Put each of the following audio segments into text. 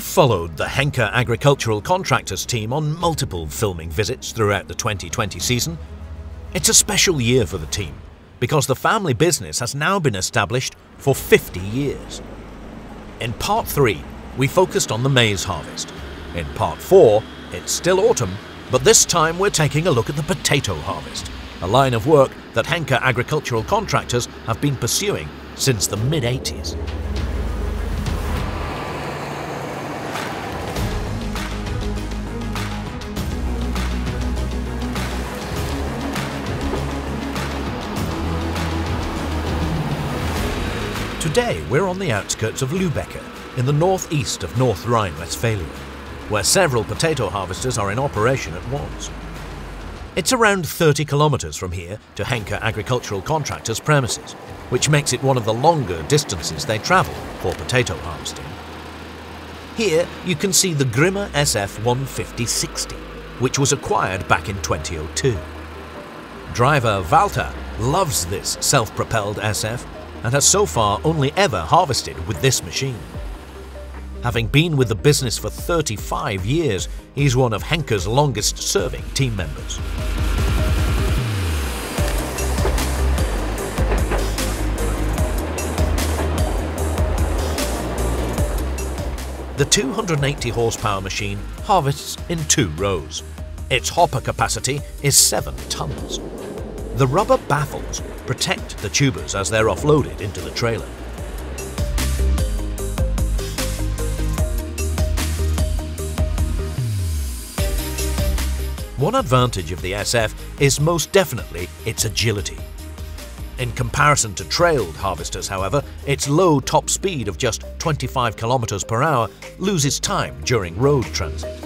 We followed the Henke Agricultural Contractors team on multiple filming visits throughout the 2020 season. It's a special year for the team because the family business has now been established for 50 years. In part 3, we focused on the maize harvest. In part 4, it's still autumn, but this time we're taking a look at the potato harvest, a line of work that Henke Agricultural Contractors have been pursuing since the mid-80s. Today we're on the outskirts of Lübbecke, in the northeast of North Rhine-Westphalia, where several potato harvesters are in operation at once. It's around 30 kilometres from here to Henke Agricultural Contractors' premises, which makes it one of the longer distances they travel for potato harvesting. Here you can see the Grimme SF 15060, which was acquired back in 2002. Driver Walter loves this self-propelled SF and has so far only ever harvested with this machine. Having been with the business for 35 years, he's one of Henke's longest serving team members. The 280 horsepower machine harvests in two rows. Its hopper capacity is 7 tons. The rubber baffles protect the tubers as they're offloaded into the trailer. One advantage of the SF is most definitely its agility. In comparison to trailed harvesters, however, its low top speed of just 25 km per hour loses time during road transit.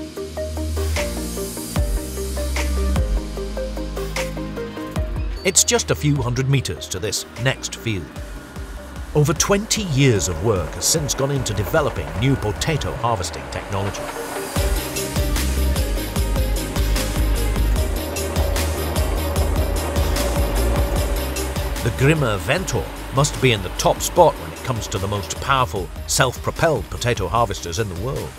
It's just a few hundred metres to this next field. Over 20 years of work has since gone into developing new potato harvesting technology. The Grimme Ventor must be in the top spot when it comes to the most powerful self-propelled potato harvesters in the world.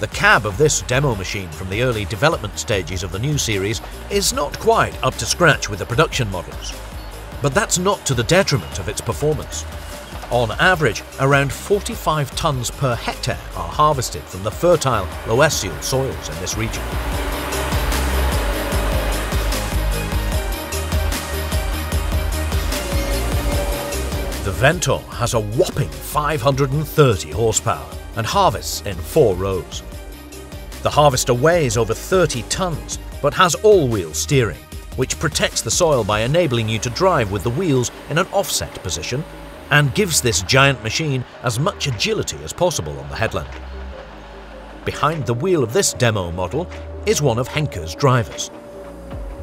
The cab of this demo machine from the early development stages of the new series is not quite up to scratch with the production models. But that's not to the detriment of its performance. On average, around 45 tonnes per hectare are harvested from the fertile Loessl soils in this region. The Ventor has a whopping 530 horsepower and harvests in four rows. The harvester weighs over 30 tonnes but has all-wheel steering, which protects the soil by enabling you to drive with the wheels in an offset position and gives this giant machine as much agility as possible on the headland. Behind the wheel of this demo model is one of Henke's drivers.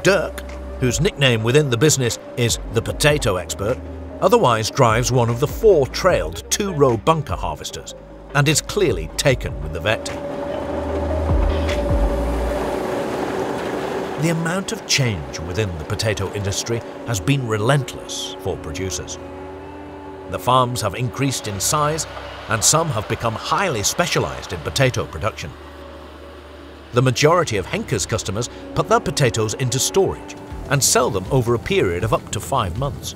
Dirk, whose nickname within the business is the Potato Expert, otherwise drives one of the four trailed two-row bunker harvesters and is clearly taken with the Ventor. The amount of change within the potato industry has been relentless for producers. The farms have increased in size and some have become highly specialised in potato production. The majority of Henke's customers put their potatoes into storage and sell them over a period of up to five months.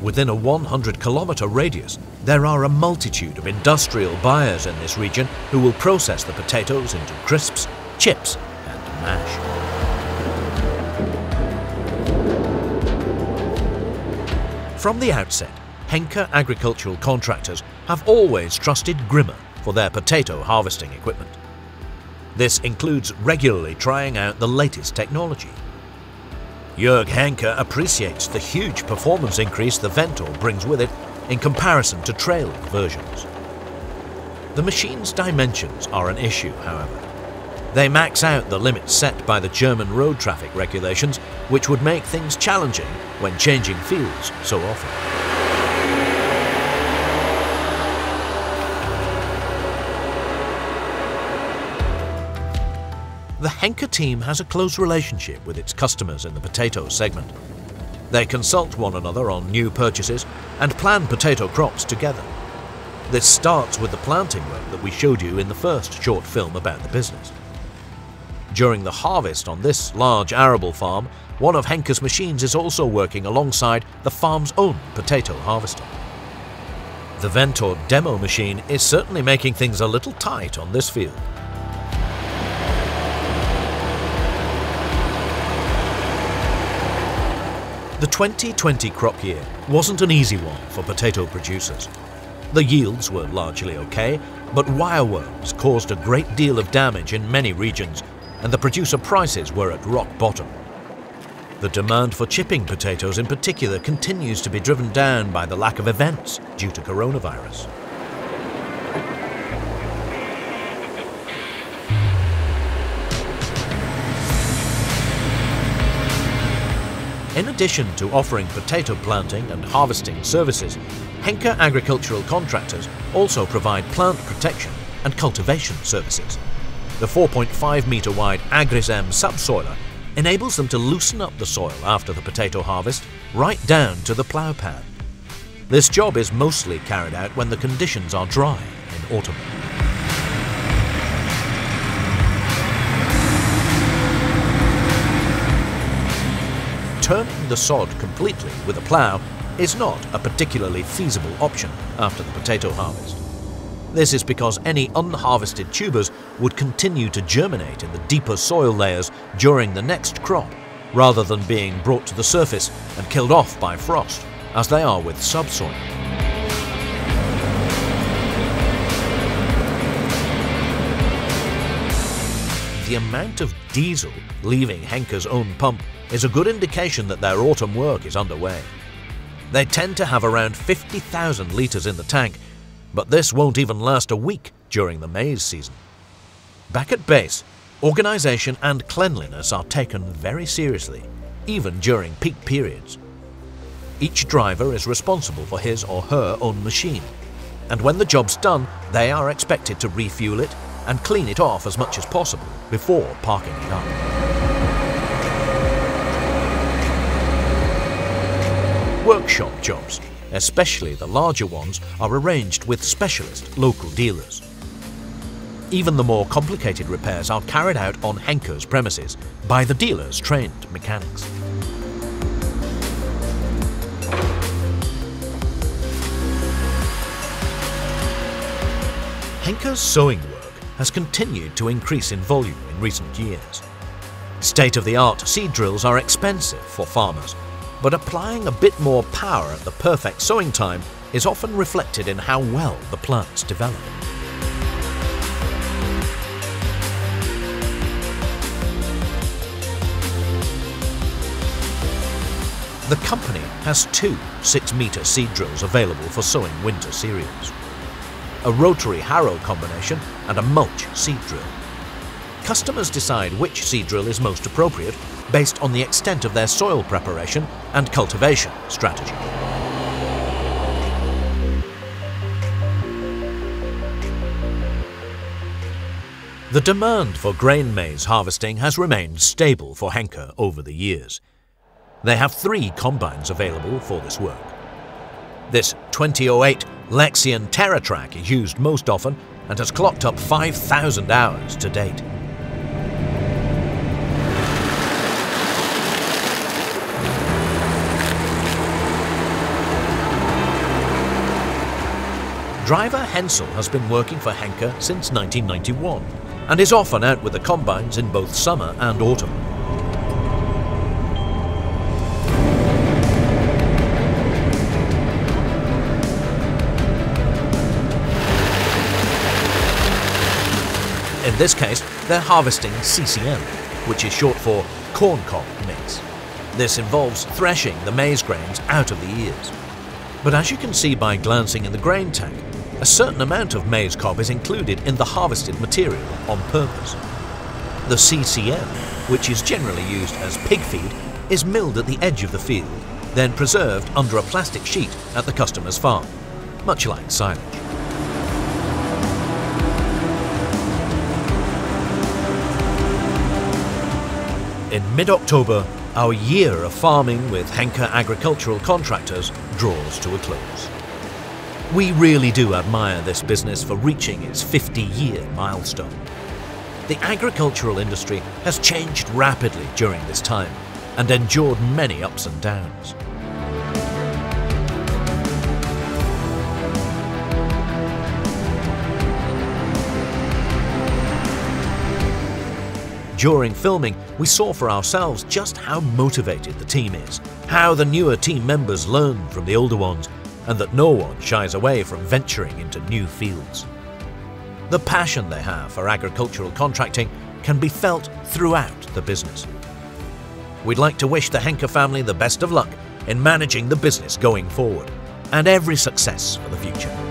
Within a 100 kilometre radius, there are a multitude of industrial buyers in this region who will process the potatoes into crisps, chips and mash. From the outset, Henke agricultural contractors have always trusted Grimme for their potato harvesting equipment. This includes regularly trying out the latest technology. Jörg Henke appreciates the huge performance increase the Ventor brings with it in comparison to trailed versions. The machine's dimensions are an issue, however. They max out the limits set by the German road traffic regulations, which would make things challenging when changing fields so often. The Henke team has a close relationship with its customers in the potato segment. They consult one another on new purchases and plan potato crops together. This starts with the planting work that we showed you in the first short film about the business. During the harvest on this large arable farm, one of Henke's machines is also working alongside the farm's own potato harvester. The Ventor demo machine is certainly making things a little tight on this field. The 2020 crop year wasn't an easy one for potato producers. The yields were largely okay, but wireworms caused a great deal of damage in many regions, and the producer prices were at rock bottom. The demand for chipping potatoes in particular continues to be driven down by the lack of events due to coronavirus. In addition to offering potato planting and harvesting services, Henke Agricultural Contractors also provide plant protection and cultivation services. The 4.5 metre wide Agrisem subsoiler enables them to loosen up the soil after the potato harvest right down to the plough pan. This job is mostly carried out when the conditions are dry in autumn. Turning the sod completely with a plough is not a particularly feasible option after the potato harvest. This is because any unharvested tubers would continue to germinate in the deeper soil layers during the next crop, rather than being brought to the surface and killed off by frost, as they are with subsoil. The amount of diesel leaving Henke's own pump is a good indication that their autumn work is underway. They tend to have around 50,000 litres in the tank but this won't even last a week during the maize season. Back at base, organisation and cleanliness are taken very seriously, even during peak periods. Each driver is responsible for his or her own machine, and when the job's done, they are expected to refuel it and clean it off as much as possible before parking it up. Workshop jobs especially the larger ones, are arranged with specialist local dealers. Even the more complicated repairs are carried out on Henke's premises by the dealer's trained mechanics. Henke's sowing work has continued to increase in volume in recent years. State-of-the-art seed drills are expensive for farmers but applying a bit more power at the perfect sowing time is often reflected in how well the plants develop. The company has two 6-metre seed drills available for sowing winter cereals. A rotary harrow combination and a mulch seed drill. Customers decide which seed drill is most appropriate based on the extent of their soil preparation and cultivation strategy. The demand for grain maize harvesting has remained stable for Henke over the years. They have three combines available for this work. This 2008 Lexion Terra Trac is used most often and has clocked up 5,000 hours to date. Driver Hensel has been working for Henke since 1991 and is often out with the combines in both summer and autumn. In this case, they're harvesting CCM, which is short for corn cob mix. This involves threshing the maize grains out of the ears. But as you can see by glancing in the grain tank, a certain amount of maize cob is included in the harvested material on purpose. The CCM, which is generally used as pig feed, is milled at the edge of the field, then preserved under a plastic sheet at the customer's farm, much like silage. In mid-October, our year of farming with Henke agricultural contractors draws to a close. We really do admire this business for reaching its 50-year milestone. The agricultural industry has changed rapidly during this time and endured many ups and downs. During filming, we saw for ourselves just how motivated the team is, how the newer team members learn from the older ones, and that no one shies away from venturing into new fields. The passion they have for agricultural contracting can be felt throughout the business. We'd like to wish the Henke family the best of luck in managing the business going forward, and every success for the future.